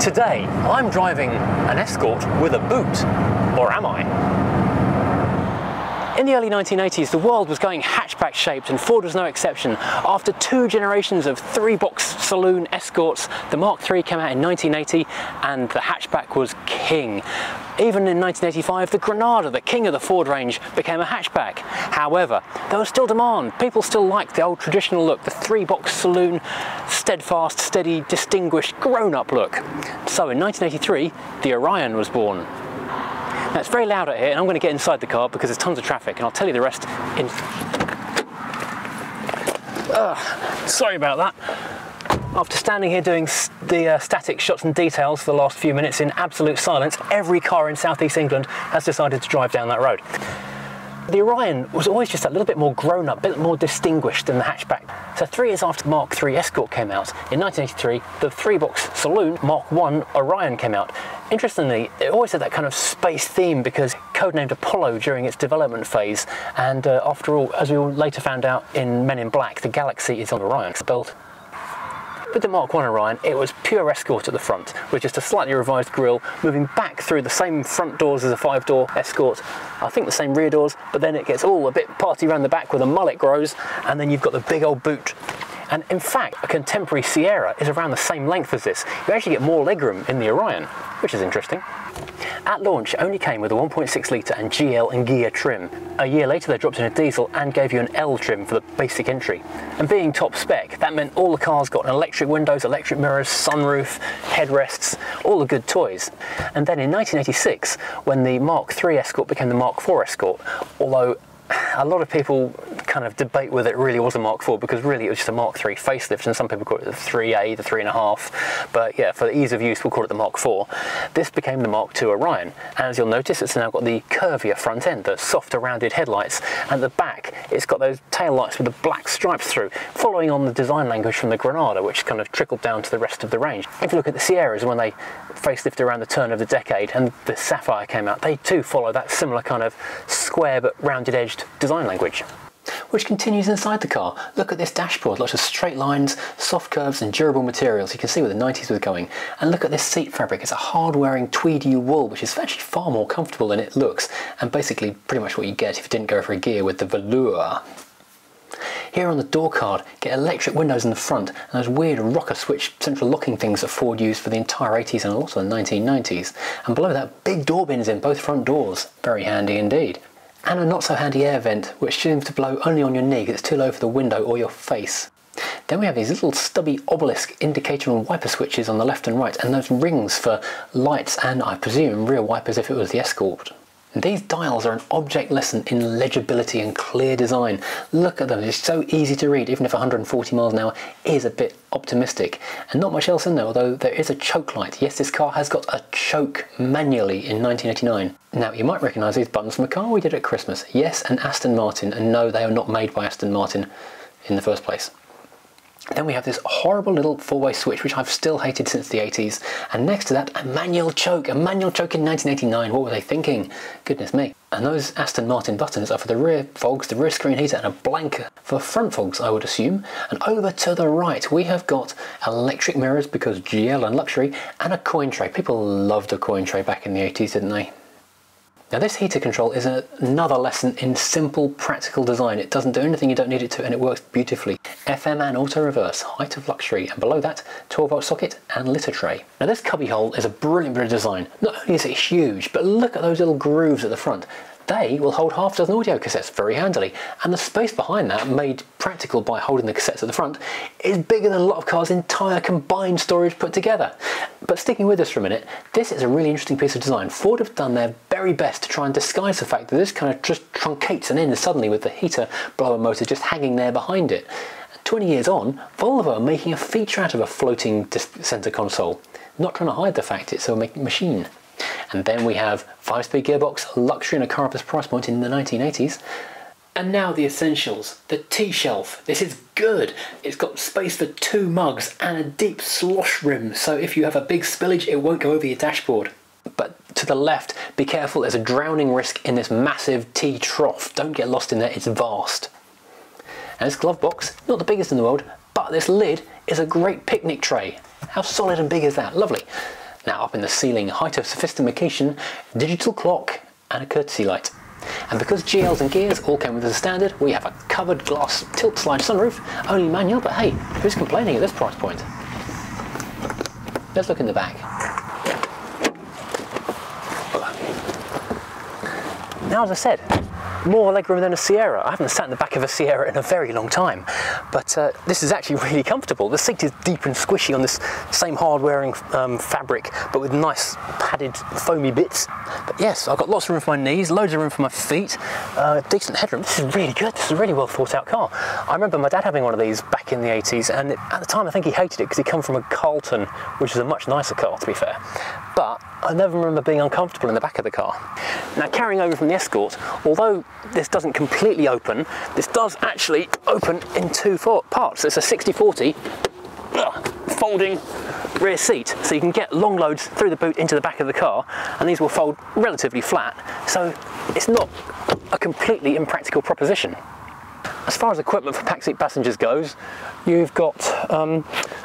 Today, I'm driving an Escort with a boot, or am I? In the early 1980s, the world was going hatchback shaped and Ford was no exception. After two generations of three-box saloon Escorts, the Mark III came out in 1980 and the hatchback was king. Even in 1985, the Granada, the king of the Ford range, became a hatchback. However, there was still demand. People still liked the old traditional look, the three-box saloon, steadfast, steady, distinguished, grown-up look. So in 1983, the Orion was born. Now it's very loud out here and I'm going to get inside the car because there's tons of traffic and I'll tell you the rest in... Ugh, sorry about that. After standing here doing the uh, static shots and details for the last few minutes in absolute silence, every car in southeast England has decided to drive down that road. The Orion was always just a little bit more grown up, a bit more distinguished than the hatchback. So three years after Mark III Escort came out, in 1983, the three-box saloon Mark I Orion came out. Interestingly, it always had that kind of space theme because codenamed Apollo during its development phase, and uh, after all, as we all later found out in Men in Black, the galaxy is on Orion. Spelled with the Mark 1 Orion, it was pure Escort at the front, with just a slightly revised grille, moving back through the same front doors as a five-door Escort, I think the same rear doors, but then it gets all a bit party around the back where the mullet grows, and then you've got the big old boot and in fact, a contemporary Sierra is around the same length as this. You actually get more legroom in the Orion, which is interesting. At launch, it only came with a 1.6 litre and GL and Ghia trim. A year later, they dropped in a diesel and gave you an L trim for the basic entry. And being top spec, that meant all the cars got electric windows, electric mirrors, sunroof, headrests, all the good toys. And then in 1986, when the Mark III Escort became the Mark IV Escort, although a lot of people kind of debate whether it really was a Mark IV because really it was just a Mark III facelift and some people call it the 3A, the 3.5 but yeah for the ease of use we'll call it the Mark IV. This became the Mark II Orion and as you'll notice it's now got the curvier front end, the softer rounded headlights and the back it's got those tail lights with the black stripes through following on the design language from the Granada which kind of trickled down to the rest of the range. If you look at the Sierras when they facelifted around the turn of the decade and the Sapphire came out they too follow that similar kind of square but rounded design language which continues inside the car. Look at this dashboard, lots of straight lines, soft curves and durable materials. You can see where the 90s was going. And look at this seat fabric, it's a hard-wearing tweedy wool, which is actually far more comfortable than it looks, and basically pretty much what you get if you didn't go for a Ghia with the velour. Here on the door card, get electric windows in the front and those weird rocker switch central locking things that Ford used for the entire 80s and a lot of the 1990s. And below that, big door bins in both front doors. Very handy indeed and a not so handy air vent which seems to blow only on your knee because it's too low for the window or your face. Then we have these little stubby obelisk indicator and wiper switches on the left and right and those rings for lights and I presume rear wipers if it was the Escort. These dials are an object lesson in legibility and clear design. Look at them, it's so easy to read, even if 140 miles an hour is a bit optimistic. And not much else in there, although there is a choke light. Yes, this car has got a choke manually in 1989. Now, you might recognise these buttons from a car we did at Christmas. Yes, an Aston Martin, and no, they are not made by Aston Martin in the first place. Then we have this horrible little four-way switch, which I've still hated since the 80s. And next to that, a manual choke. A manual choke in 1989. What were they thinking? Goodness me. And those Aston Martin buttons are for the rear fogs, the rear screen heater, and a blanker for front fogs, I would assume. And over to the right, we have got electric mirrors because GL and luxury, and a coin tray. People loved a coin tray back in the 80s, didn't they? Now this heater control is another lesson in simple practical design. It doesn't do anything you don't need it to and it works beautifully. FM and auto reverse, height of luxury and below that 12 volt socket and litter tray. Now this cubby hole is a brilliant bit of design. Not only is it huge but look at those little grooves at the front. They will hold half a dozen audio cassettes very handily, and the space behind that, made practical by holding the cassettes at the front, is bigger than a lot of cars' entire combined storage put together. But sticking with us for a minute, this is a really interesting piece of design. Ford have done their very best to try and disguise the fact that this kind of just truncates and ends suddenly with the heater blower motor just hanging there behind it. 20 years on, Volvo are making a feature out of a floating centre console, not trying to hide the fact it's a machine. And then we have 5-speed gearbox, luxury and a car price point in the 1980s. And now the essentials. The T-shelf. This is good. It's got space for two mugs and a deep slosh rim, so if you have a big spillage, it won't go over your dashboard. But to the left, be careful, there's a drowning risk in this massive T trough. Don't get lost in there, it's vast. And this glove box, not the biggest in the world, but this lid is a great picnic tray. How solid and big is that? Lovely. Now up in the ceiling, height of sophistication, digital clock and a courtesy light. And because GLs and Ghias all came with the standard, we have a covered glass tilt slide sunroof, only manual, but hey, who's complaining at this price point? Let's look in the back. Now, as I said, more legroom than a Sierra. I haven't sat in the back of a Sierra in a very long time, but uh, this is actually really comfortable. The seat is deep and squishy on this same hard-wearing um, fabric, but with nice padded foamy bits. But yes, I've got lots of room for my knees, loads of room for my feet, uh, decent headroom. This is really good. This is a really well thought out car. I remember my dad having one of these back in the 80s, and at the time I think he hated it because he come from a Carlton, which is a much nicer car to be fair. But I never remember being uncomfortable in the back of the car. Now carrying over from the Escort, although this doesn't completely open, this does actually open in two parts. It's a 60-40 folding rear seat so you can get long loads through the boot into the back of the car and these will fold relatively flat so it's not a completely impractical proposition. As far as equipment for backseat passengers goes, you've got um,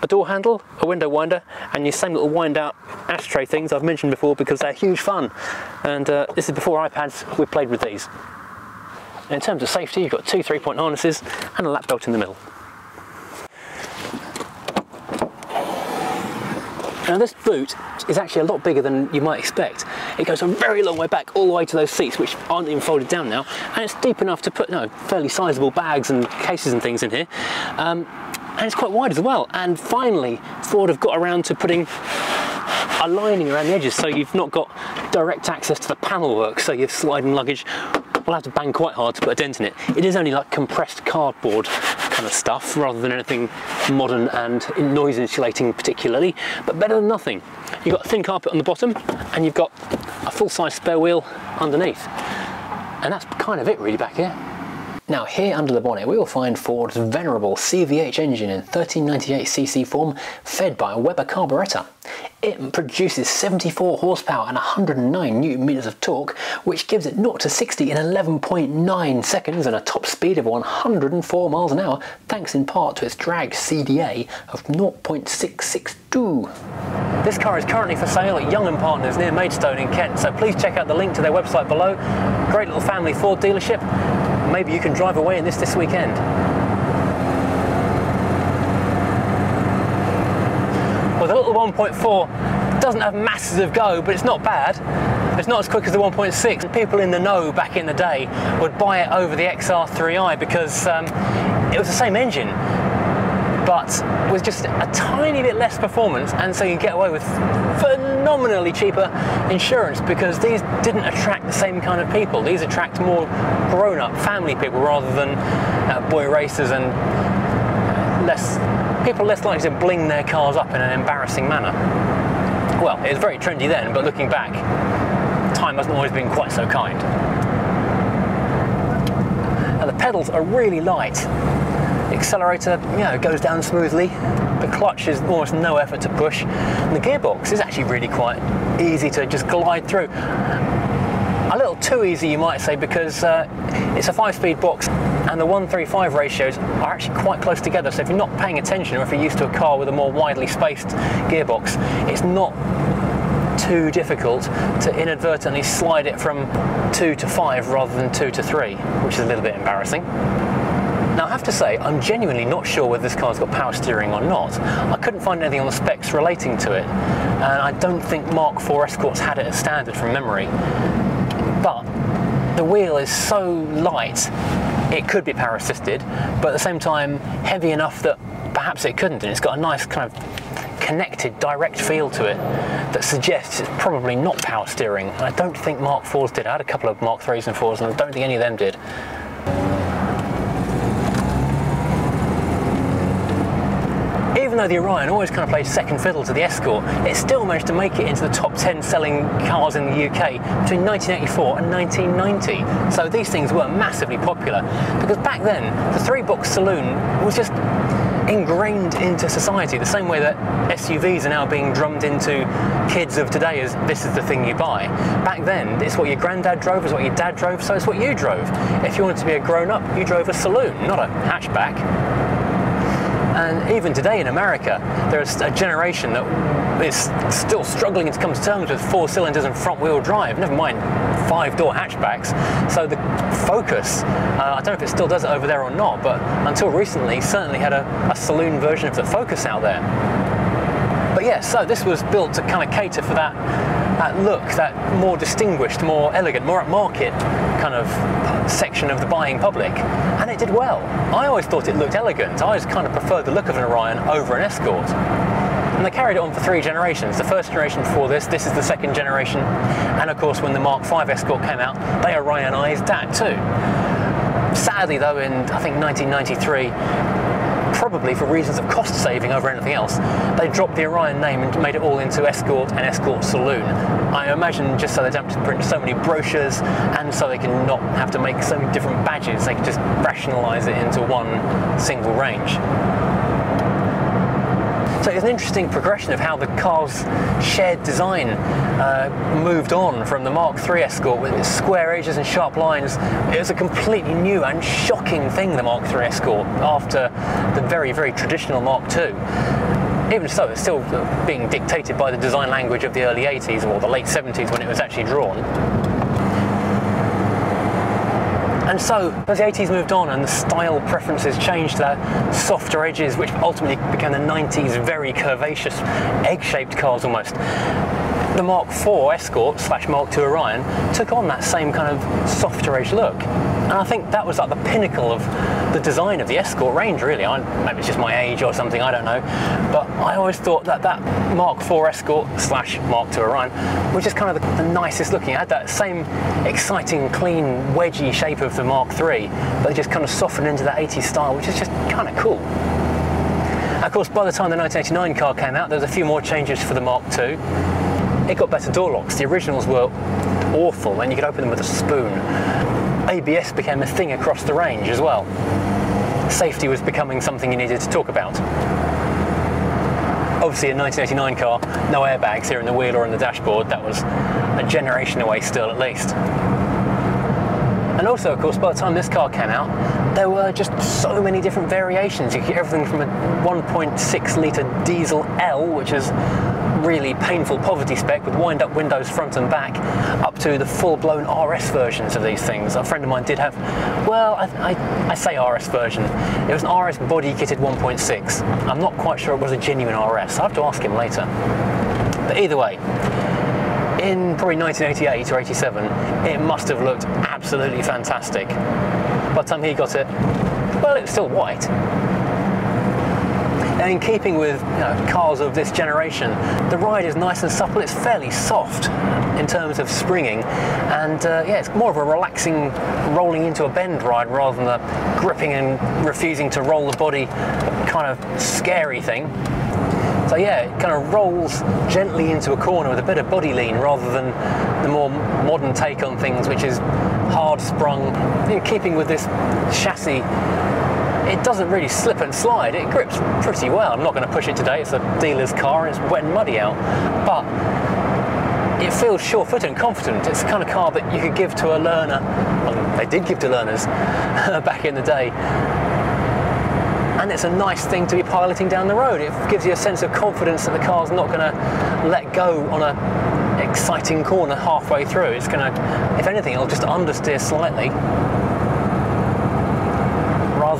a door handle, a window winder, and your same little wind out ashtray things I've mentioned before because they're huge fun. And uh, this is before iPads, we've played with these. And in terms of safety, you've got two three-point harnesses and a lap belt in the middle. Now this boot is actually a lot bigger than you might expect. It goes a very long way back, all the way to those seats, which aren't even folded down now, and it's deep enough to put no fairly sizable bags and cases and things in here. Um, and it's quite wide as well. And finally, Ford have got around to putting a lining around the edges so you've not got direct access to the panel work, so your sliding luggage have to bang quite hard to put a dent in it. It is only like compressed cardboard kind of stuff rather than anything modern and noise insulating particularly, but better than nothing. You've got a thin carpet on the bottom and you've got a full-size spare wheel underneath. And that's kind of it really back here. Now here under the bonnet we will find Ford's venerable CVH engine in 1398cc form fed by a Weber carburettor. It produces 74 horsepower and 109 newton meters of torque, which gives it 0 to 60 in 11.9 seconds and a top speed of 104 miles an hour, thanks in part to its drag CDA of 0.662. This car is currently for sale at Young & Partners near Maidstone in Kent, so please check out the link to their website below. Great little family Ford dealership. Maybe you can drive away in this this weekend. Well, the little 1.4 doesn't have masses of go, but it's not bad. It's not as quick as the 1.6. People in the know back in the day would buy it over the XR3i because um, it was the same engine, but with just a tiny bit less performance, and so you get away with phenomenally cheaper insurance because these didn't attract the same kind of people. These attract more grown-up family people rather than uh, boy racers and less people less likely to bling their cars up in an embarrassing manner. Well, it was very trendy then, but looking back, time hasn't always been quite so kind. Now the pedals are really light. Accelerator, you know, goes down smoothly. The clutch is almost no effort to push. And the gearbox is actually really quite easy to just glide through a little too easy you might say because uh, it's a five speed box and the 135 ratios are actually quite close together so if you're not paying attention or if you're used to a car with a more widely spaced gearbox it's not too difficult to inadvertently slide it from 2 to 5 rather than 2 to 3 which is a little bit embarrassing. Have to say, I'm genuinely not sure whether this car's got power steering or not. I couldn't find anything on the specs relating to it, and I don't think Mark IV Escorts had it as standard from memory. But the wheel is so light it could be power assisted but at the same time heavy enough that perhaps it couldn't and it's got a nice kind of connected direct feel to it that suggests it's probably not power steering. I don't think Mark 4s did. I had a couple of Mark 3s and 4s and I don't think any of them did though the Orion always kind of plays second fiddle to the Escort, it still managed to make it into the top 10 selling cars in the UK between 1984 and 1990. So these things were massively popular because back then the three-box saloon was just ingrained into society the same way that SUVs are now being drummed into kids of today as this is the thing you buy. Back then, it's what your granddad drove, it's what your dad drove, so it's what you drove. If you wanted to be a grown-up, you drove a saloon, not a hatchback. And even today in America, there's a generation that is still struggling to come to terms with four cylinders and front wheel drive, never mind five door hatchbacks. So the Focus, uh, I don't know if it still does it over there or not, but until recently, certainly had a, a saloon version of the Focus out there. But yeah, so this was built to kind of cater for that that look, that more distinguished, more elegant, more upmarket kind of section of the buying public, and it did well. I always thought it looked elegant. I always kind of preferred the look of an Orion over an Escort. And they carried it on for three generations. The first generation before this, this is the second generation, and of course when the Mark V Escort came out, they Orionized that too. Sadly though, in I think 1993, probably for reasons of cost saving over anything else, they dropped the Orion name and made it all into Escort and Escort Saloon. I imagine just so they don't have to print so many brochures and so they can not have to make so many different badges, they can just rationalise it into one single range. So it's an interesting progression of how the car's shared design uh, moved on from the Mark III Escort with its square edges and sharp lines. It was a completely new and shocking thing, the Mark III Escort, after the very, very traditional Mark II even so, it's still being dictated by the design language of the early 80s or the late 70s when it was actually drawn. And so, as the 80s moved on and the style preferences changed to softer edges, which ultimately became the 90s very curvaceous, egg-shaped cars almost, the Mark IV Escort slash Mark II Orion took on that same kind of softer edge look. And I think that was like the pinnacle of the design of the Escort range, really. I, maybe it's just my age or something, I don't know. But I always thought that that Mark IV Escort slash Mark II Orion was just kind of the, the nicest looking. It had that same exciting, clean, wedgy shape of the Mark III, but it just kind of softened into that 80s style, which is just kind of cool. Of course, by the time the 1989 car came out, there was a few more changes for the Mark II it got better door locks. The originals were awful and you could open them with a spoon. ABS became a thing across the range as well. Safety was becoming something you needed to talk about. Obviously a 1989 car, no airbags here in the wheel or in the dashboard, that was a generation away still at least. And also, of course, by the time this car came out, there were just so many different variations. You get everything from a 1.6 litre diesel L, which is really painful poverty spec with wind-up windows front and back, up to the full-blown RS versions of these things. A friend of mine did have, well, I, I, I say RS version. It was an RS body-kitted 1.6. I'm not quite sure it was a genuine RS. I'll have to ask him later. But either way, in probably 1988 or 87, it must have looked absolutely fantastic. By the time he got it, well, it was still white. In keeping with you know, cars of this generation, the ride is nice and supple. It's fairly soft in terms of springing, and uh, yeah, it's more of a relaxing, rolling into a bend ride rather than the gripping and refusing to roll the body kind of scary thing. So yeah, it kind of rolls gently into a corner with a bit of body lean rather than the more modern take on things, which is hard sprung. In keeping with this chassis, it doesn't really slip and slide. It grips pretty well. I'm not going to push it today. It's a dealer's car and it's wet and muddy out. But it feels sure-footed and confident. It's the kind of car that you could give to a learner. Well, they did give to learners back in the day and it's a nice thing to be piloting down the road. It gives you a sense of confidence that the car's not going to let go on a exciting corner halfway through. It's going to, if anything, it'll just understeer slightly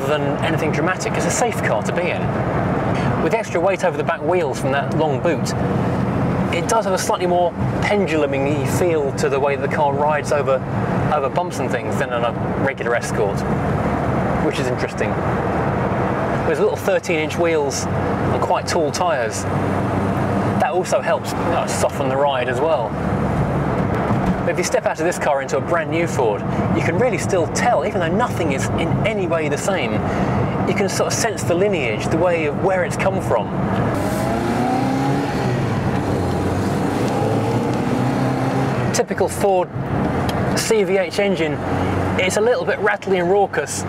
rather than anything dramatic. It's a safe car to be in. With the extra weight over the back wheels from that long boot, it does have a slightly more pendulum feel to the way the car rides over over bumps and things than on a regular Escort, which is interesting with little 13 inch wheels and quite tall tyres. That also helps you know, soften the ride as well. But if you step out of this car into a brand new Ford, you can really still tell, even though nothing is in any way the same, you can sort of sense the lineage, the way of where it's come from. Typical Ford CVH engine, it's a little bit rattly and raucous,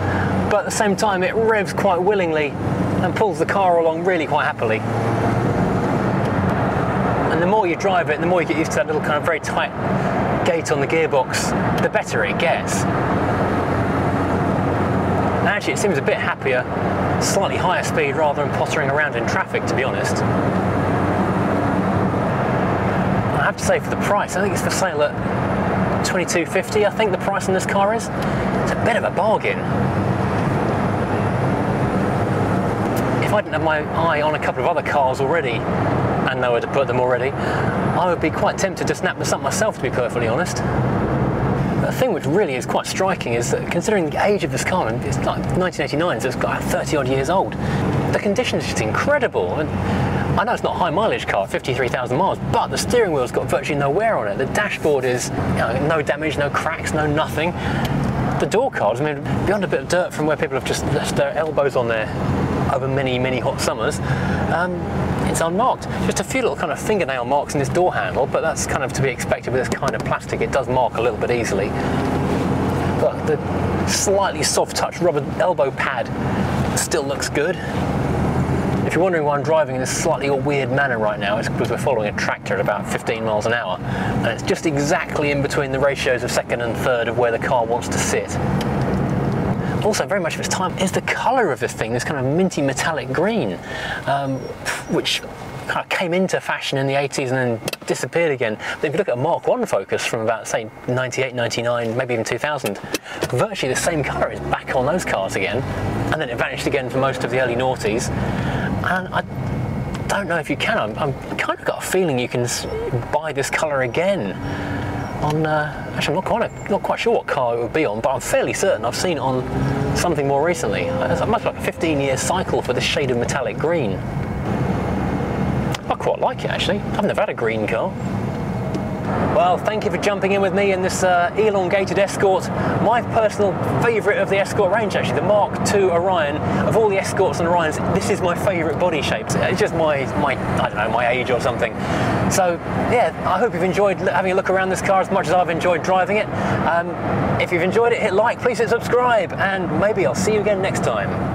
but at the same time it revs quite willingly and pulls the car along really quite happily. And the more you drive it, the more you get used to that little kind of very tight gate on the gearbox, the better it gets. Actually it seems a bit happier slightly higher speed rather than pottering around in traffic, to be honest. I have to say, for the price, I think it's for sale at 22.50. I think the price on this car is. It's a bit of a bargain. If I didn't have my eye on a couple of other cars already and nowhere to put them already, I would be quite tempted to snap this up myself, to be perfectly honest. The thing which really is quite striking is that considering the age of this car, and it's like 1989, so it's got 30 odd years old, the condition is just incredible. I know it's not a high mileage car, 53,000 miles, but the steering wheel's got virtually no wear on it. The dashboard is you know, no damage, no cracks, no nothing. The door cards, I mean, beyond a bit of dirt from where people have just left their elbows on there over many, many hot summers, um, it's unmarked. Just a few little kind of fingernail marks in this door handle, but that's kind of to be expected with this kind of plastic. It does mark a little bit easily. But the slightly soft touch rubber elbow pad still looks good. If you're wondering why I'm driving in this slightly weird manner right now, it's because we're following a tractor at about 15 miles an hour, and it's just exactly in between the ratios of second and third of where the car wants to sit also very much of its time is the colour of this thing, this kind of minty metallic green, um, which kind of came into fashion in the 80s and then disappeared again. But if you look at a Mark 1 Focus from about, say, 98, 99, maybe even 2000, virtually the same colour is back on those cars again, and then it vanished again for most of the early noughties. And I don't know if you can. I'm, I'm kind of got a feeling you can buy this colour again on, uh, actually I'm not quite, not quite sure what car it would be on, but I'm fairly certain I've seen it on something more recently. It's much like a 15 year cycle for this shade of metallic green. I quite like it actually. I've never had a green car. Well, thank you for jumping in with me in this uh, elongated Escort. My personal favourite of the Escort range, actually, the Mark II Orion. Of all the Escorts and Orions, this is my favourite body shape. It's just my, my, I don't know, my age or something. So, yeah, I hope you've enjoyed having a look around this car as much as I've enjoyed driving it. Um, if you've enjoyed it, hit like, please hit subscribe, and maybe I'll see you again next time.